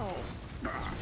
Oh.